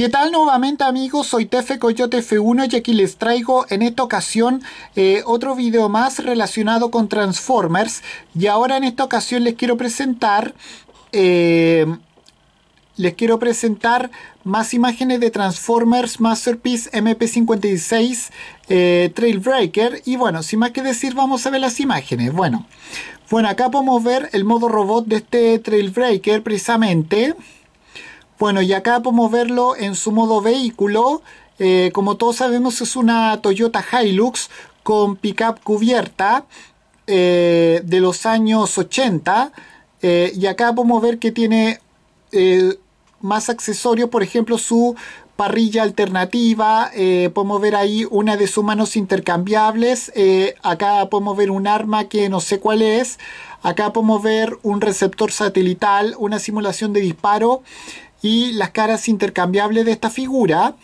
¿Qué tal nuevamente amigos? Soy Tefe Coyote F1 y aquí les traigo en esta ocasión eh, otro video más relacionado con Transformers y ahora en esta ocasión les quiero presentar eh, les quiero presentar más imágenes de Transformers Masterpiece MP56 eh, Trailbreaker y bueno, sin más que decir vamos a ver las imágenes. Bueno, bueno acá podemos ver el modo robot de este Trailbreaker precisamente. Bueno, y acá podemos verlo en su modo vehículo. Eh, como todos sabemos es una Toyota Hilux con pickup cubierta eh, de los años 80. Eh, y acá podemos ver que tiene más accesorios, por ejemplo su parrilla alternativa, podemos ver ahí una de sus manos intercambiables, acá podemos ver un arma que no sé cuál es, acá podemos ver un receptor satelital, una simulación de disparo y las caras intercambiables de esta figura.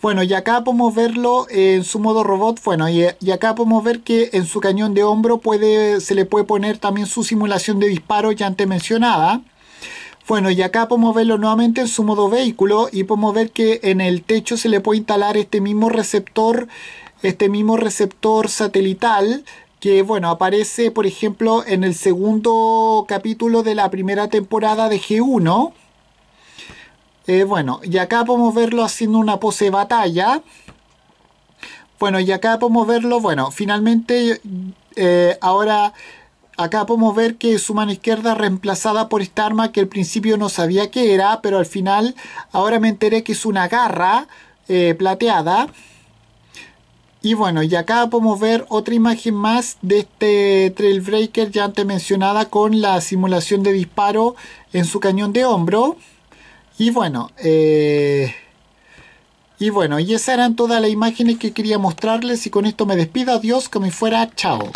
Bueno, y acá podemos verlo en su modo robot. Bueno, y, acá podemos ver que en su cañón de hombro puede, se le puede poner también su simulación de disparo ya antes mencionada. Bueno, y acá podemos verlo nuevamente en su modo vehículo y podemos ver que en el techo se le puede instalar este mismo receptor, este mismo receptor satelital que bueno, aparece por ejemplo en el segundo capítulo de la primera temporada de G1 eh, bueno, y acá podemos verlo haciendo una pose de batalla. Bueno, y acá podemos verlo, bueno, finalmente eh, ahora acá podemos ver que su mano izquierda reemplazada por esta arma que al principio no sabía que era, pero al final ahora me enteré que es una garra eh, plateada. Y bueno, y acá podemos ver otra imagen más de este Trailbreaker ya antes mencionada con la simulación de disparo en su cañón de hombro. Y bueno, eh, y bueno, y esas eran todas las imágenes que quería mostrarles y con esto me despido. Adiós, como fuera, chao.